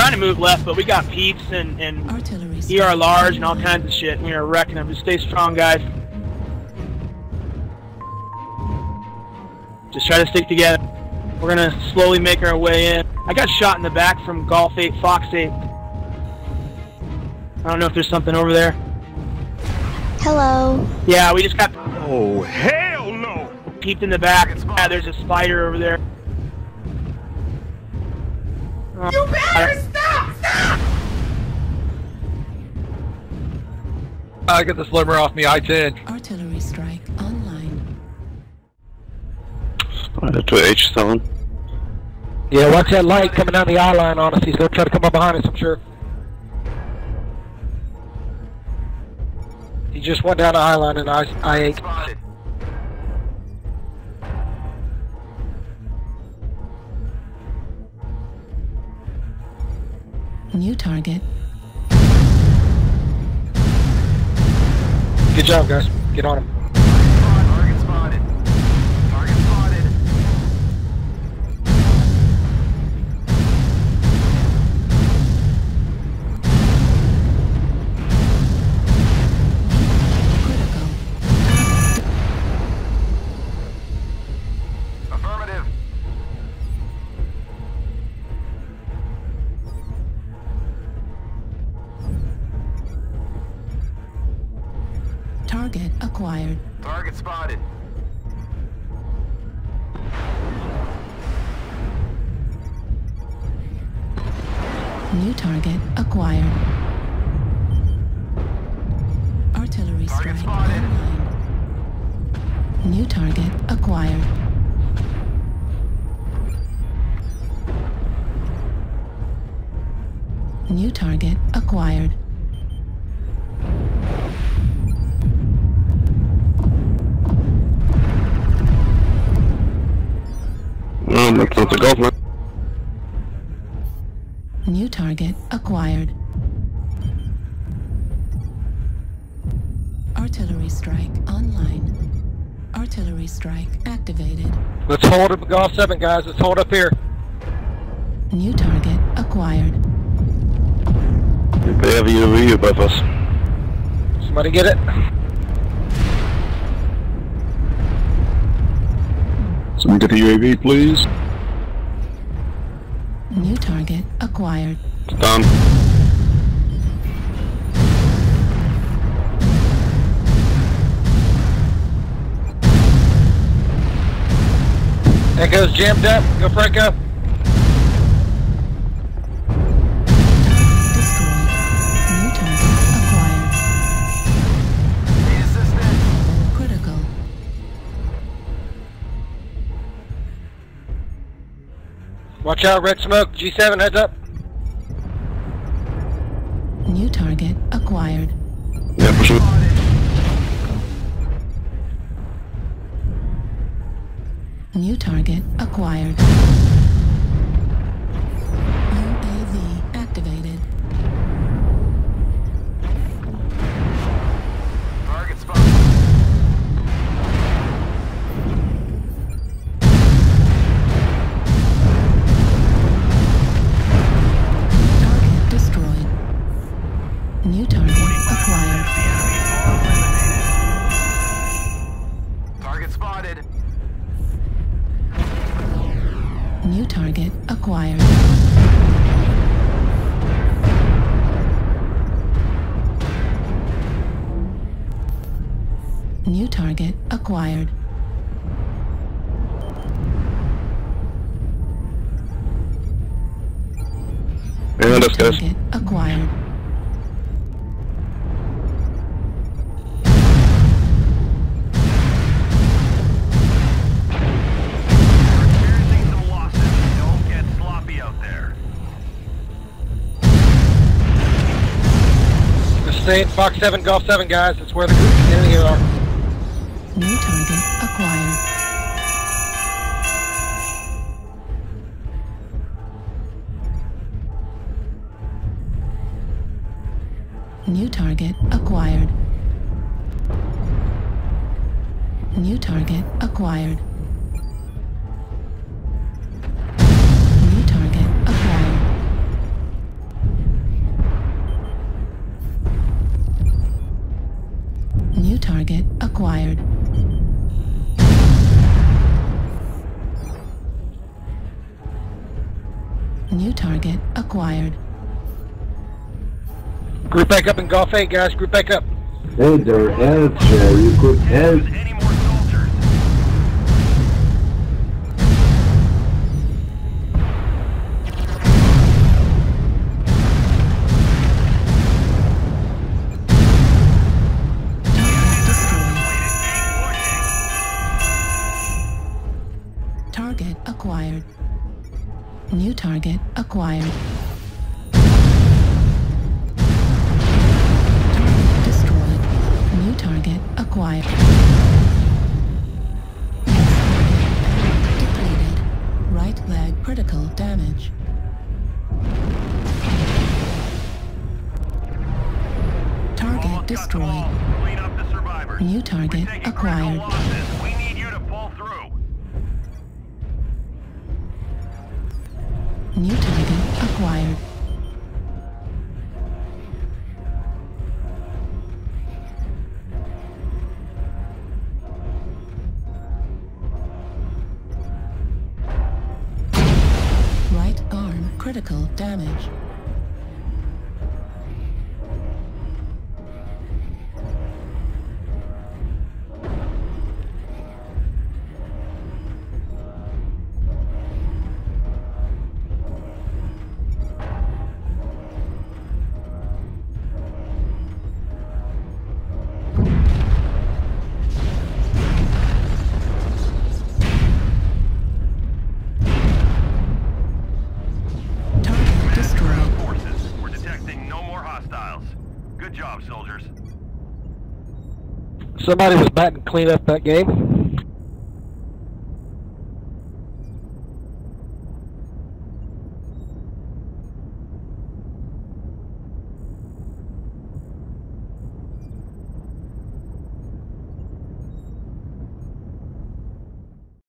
trying to move left, but we got peeps and, and Artillery. ER large and all kinds of shit. We are wrecking them. Just stay strong, guys. Just try to stick together. We're gonna slowly make our way in. I got shot in the back from Golf 8, Fox 8. I don't know if there's something over there. Hello. Yeah, we just got Oh, hell no! peeped in the back. Yeah, there's a spider over there. you better stop! Uh, get the slimmer off me, I-10. Artillery strike online. Spider to H7. Yeah, watch that light coming down the eye line on us. He's gonna try to come up behind us, I'm sure. He just went down the eye line and I, I-8. Spotted. New target. Good job, guys. Get on him. Target acquired. Target spotted. New target acquired. Artillery Target strike spotted. online. New target acquired. New target acquired. That's not the government. New target acquired. Artillery strike online. Artillery strike activated. Let's hold up Golf 7, guys. Let's hold up here. New target acquired. They have UAV above us. Somebody get it? Someone get the UAV, please. New target acquired. Done. Echo's jammed up. Go Franco. Watch out, red smoke. G7, heads up. New target acquired. Yeah, push it. New target acquired. New target acquired. New target acquired. Yeah, New that's guys. target acquired. Stay Fox 7, Golf 7, guys. That's where the enemy are. New target acquired. New target acquired. New target acquired. Target acquired. New target acquired. Group back up in Golf 8, guys. Group back up. Hey there, Archer, uh, you could help. Target acquired. Target destroyed. New target acquired. Depleted. Right leg critical damage. Target Almost got them destroyed. all. Clean up the survivors. New target acquired. New target acquired. Right arm critical damage. Somebody was batting clean up that game.